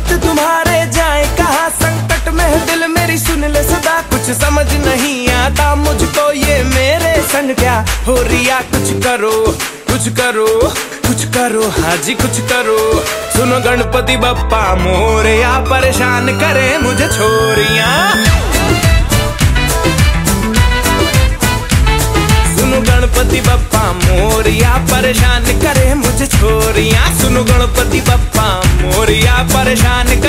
वक्त तुम्हारे जाए, कहा संकट में दिल मेरी सुन ले सदा। कुछ समझ नहीं आता मुझको ये मेरे संग क्या हो रिया। कुछ करो कुछ करो कुछ करो, हाजी कुछ करो। सुनो गणपति बप्पा मोरिया परेशान करे मुझे छोरिया। सुनो गणपति बप्पा मोरिया परेशान करे मुझे छोरिया। सुनो गणपति बप्पा परेशान